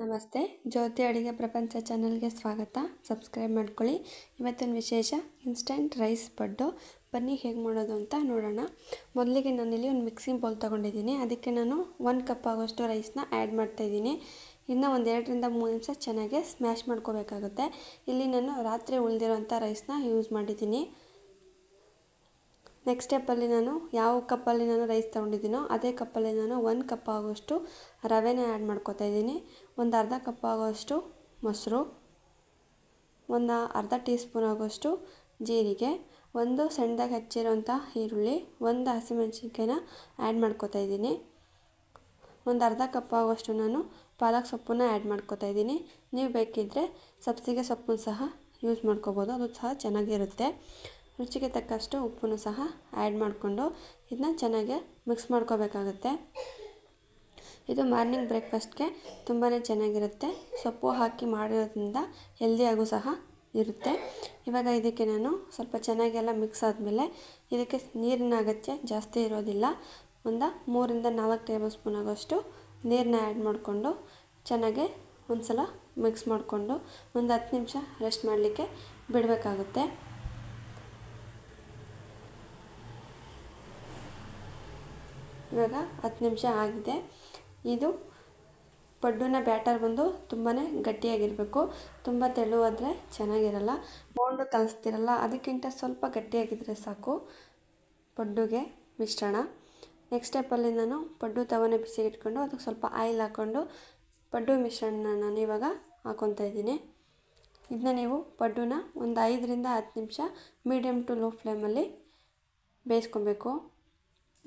ನಮಸ್ತೆ. ಜ್ಯೋತಿ ಅಡುಗೆ ಪ್ರಪಂಚ ಚಾನಲ್ಗೆ ಸ್ವಾಗತ. ಸಬ್ಸ್ಕ್ರೈಬ್ ಮಾಡ್ಕೊಳ್ಳಿ. ಇವತ್ತಿನ ವಿಶೇಷ ಇನ್ಸ್ಟೆಂಟ್ ರೈಸ್ ಪಡ್ಡು. ಬನ್ನಿ ಹೇಗೆ ಮಾಡೋದು ಅಂತ ನೋಡೋಣ. ಮೊದಲಿಗೆ ನಾನಿಲ್ಲಿ ಒಂದು ಮಿಕ್ಸಿಂಗ್ ಬೌಲ್ ತೊಗೊಂಡಿದ್ದೀನಿ. ಅದಕ್ಕೆ ನಾನು ಒಂದು ಕಪ್ ಆಗೋಷ್ಟು ರೈಸ್ನ ಆ್ಯಡ್ ಮಾಡ್ತಾಯಿದ್ದೀನಿ ಇನ್ನು ಒಂದು ಎರಡರಿಂದ ಮೂರು ನಿಮಿಷ ಚೆನ್ನಾಗಿ ಸ್ಮ್ಯಾಶ್ ಮಾಡ್ಕೋಬೇಕಾಗುತ್ತೆ. ಇಲ್ಲಿ ನಾನು ರಾತ್ರಿ ಉಳಿದಿರೋಂಥ ರೈಸ್ನ ಯೂಸ್ ಮಾಡಿದ್ದೀನಿ. ನೆಕ್ಸ್ಟ್ ಸ್ಟೆಪ್ಪಲ್ಲಿ ನಾನು ಯಾವ ಕಪ್ಪಲ್ಲಿ ನಾನು ರೈಸ್ ತೊಗೊಂಡಿದ್ದೀನೋ ಅದೇ ಕಪ್ಪಲ್ಲಿ ನಾನು ಒಂದು ಕಪ್ ಆಗೋಷ್ಟು ರವೆನ ಆ್ಯಡ್ ಮಾಡ್ಕೊತಾ ಇದ್ದೀನಿ. ಒಂದು ಅರ್ಧ ಕಪ್ ಆಗೋಷ್ಟು ಮೊಸರು, ಒಂದು ಅರ್ಧ ಟೀ ಸ್ಪೂನ್ ಆಗೋಷ್ಟು ಜೀರಿಗೆ, ಒಂದು ಸಣ್ಣದಾಗಿ ಹಚ್ಚಿರೋಂಥ ಈರುಳ್ಳಿ, ಒಂದು ಹಸಿಮೆಣಸಿನ್ಕಾಯಿನ ಆ್ಯಡ್ ಮಾಡ್ಕೊತಾ ಇದ್ದೀನಿ. ಒಂದು ಅರ್ಧ ಕಪ್ ಆಗೋಷ್ಟು ನಾನು ಪಾಲಕ್ ಸೊಪ್ಪನ್ನ ಆ್ಯಡ್ ಮಾಡ್ಕೋತಾ ಇದ್ದೀನಿ. ನೀವು ಬೇಕಿದ್ದರೆ ಸಬ್ಸಿಗೆ ಸೊಪ್ಪನ್ನು ಸಹ ಯೂಸ್ ಮಾಡ್ಕೋಬೋದು, ಅದು ಸಹ ಚೆನ್ನಾಗಿರುತ್ತೆ. ರುಚಿಗೆ ತಕ್ಕಷ್ಟು ಉಪ್ಪನ್ನು ಸಹ ಆ್ಯಡ್ ಮಾಡಿಕೊಂಡು ಇದನ್ನ ಚೆನ್ನಾಗಿ ಮಿಕ್ಸ್ ಮಾಡ್ಕೋಬೇಕಾಗುತ್ತೆ. ಇದು ಮಾರ್ನಿಂಗ್ ಬ್ರೇಕ್ಫಾಸ್ಟ್ಗೆ ತುಂಬಾ ಚೆನ್ನಾಗಿರುತ್ತೆ. ಸೊಪ್ಪು ಹಾಕಿ ಮಾಡಿರೋದ್ರಿಂದ ಹೆಲ್ದಿಯಾಗೂ ಸಹ ಇರುತ್ತೆ. ಇವಾಗ ಇದಕ್ಕೆ ನಾನು ಸ್ವಲ್ಪ ಚೆನ್ನಾಗೆಲ್ಲ ಮಿಕ್ಸ್ ಆದಮೇಲೆ ಇದಕ್ಕೆ ನೀರಿನ ಅಗತ್ಯ ಜಾಸ್ತಿ ಇರೋದಿಲ್ಲ. ಒಂದು ಮೂರಿಂದ ನಾಲ್ಕು ಟೇಬಲ್ ಸ್ಪೂನ್ ಆಗೋಷ್ಟು ನೀರನ್ನ ಆ್ಯಡ್ ಮಾಡಿಕೊಂಡು ಚೆನ್ನಾಗಿ ಒಂದು ಸಲ ಮಿಕ್ಸ್ ಮಾಡಿಕೊಂಡು ಒಂದು ಹತ್ತು ನಿಮಿಷ ರೆಸ್ಟ್ ಮಾಡಲಿಕ್ಕೆ ಬಿಡಬೇಕಾಗುತ್ತೆ. ಇವಾಗ ಹತ್ತು ನಿಮಿಷ ಆಗಿದೆ. ಇದು ಪಡ್ಡುನ ಬ್ಯಾಟರ್ ಬಂದು ತುಂಬಾ ಗಟ್ಟಿಯಾಗಿರಬೇಕು. ತುಂಬ ತೆಳುವಾದರೆ ಚೆನ್ನಾಗಿರಲ್ಲ. ಬೋಂಡು ಕಲಿಸ್ತಿರಲ್ಲ, ಅದಕ್ಕಿಂತ ಸ್ವಲ್ಪ ಗಟ್ಟಿಯಾಗಿದ್ದರೆ ಸಾಕು ಪಡ್ಡುಗೆ ಮಿಶ್ರಣ. ನೆಕ್ಸ್ಟ್ ಸ್ಟೆಪ್ಪಲ್ಲಿ ನಾನು ಪಡ್ಡು ತವನ ಬಿಸಿಗೆ ಇಟ್ಕೊಂಡು ಅದಕ್ಕೆ ಸ್ವಲ್ಪ ಆಯಿಲ್ ಹಾಕ್ಕೊಂಡು ಪಡ್ಡು ಮಿಶ್ರಣ ನಾನು ಇವಾಗ ಹಾಕ್ಕೊತಾ ಇದ್ದೀನಿ. ಇದನ್ನ ನೀವು ಪಡ್ಡುನ ಒಂದು ಐದರಿಂದ ಹತ್ತು ನಿಮಿಷ ಮೀಡಿಯಮ್ ಟು ಲೋ ಫ್ಲೇಮಲ್ಲಿ ಬೇಯಿಸ್ಕೊಬೇಕು.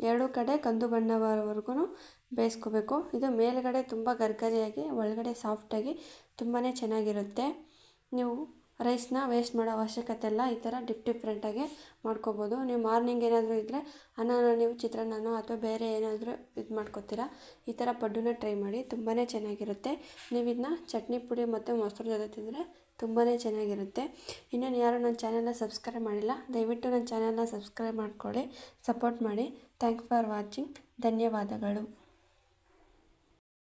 ಎರಡು ಕಡೆ ಕಂದು ಬಣ್ಣ ಬರೋವರೆಗೂ ಬೇಯಿಸ್ಕೋಬೇಕು. ಇದು ಮೇಲುಗಡೆ ತುಂಬ ಗರ್ಗರಿಯಾಗಿ, ಒಳಗಡೆ ಸಾಫ್ಟಾಗಿ ತುಂಬಾ ಚೆನ್ನಾಗಿರುತ್ತೆ. ನೀವು ರೈಸ್ನ ವೇಸ್ಟ್ ಮಾಡೋ ಅವಶ್ಯಕತೆ ಇಲ್ಲ. ಈ ಥರ ಡಿಫ್ ಡಿಫ್ರೆಂಟಾಗಿ ಮಾಡ್ಕೋಬೋದು. ನೀವು ಮಾರ್ನಿಂಗ್ ಏನಾದರೂ ಇದ್ದರೆ ಅನ್ನನ ನೀವು ಚಿತ್ರಾನ್ನನೋ ಅಥವಾ ಬೇರೆ ಏನಾದರೂ ಇದು ಮಾಡ್ಕೋತೀರಾ, ಈ ಥರ ಪಡ್ಡುನ ಟ್ರೈ ಮಾಡಿ. ತುಂಬಾ ಚೆನ್ನಾಗಿರುತ್ತೆ. ನೀವು ಇದನ್ನ ಚಟ್ನಿ ಪುಡಿ ಮತ್ತು ಮೊಸರು ಜೊತೆ ತಿಂದರೆ ತುಂಬಾ ಚೆನ್ನಾಗಿರುತ್ತೆ. ಇನ್ನೇನು ಯಾರು ನನ್ನ ಚಾನಲ್ನ ಸಬ್ಸ್ಕ್ರೈಬ್ ಮಾಡಿಲ್ಲ, ದಯವಿಟ್ಟು ನನ್ನ ಚಾನಲ್ನ ಸಬ್ಸ್ಕ್ರೈಬ್ ಮಾಡಿಕೊಳ್ಳಿ, ಸಪೋರ್ಟ್ ಮಾಡಿ. Thanks for watching. ಧನ್ಯವಾದಗಳು.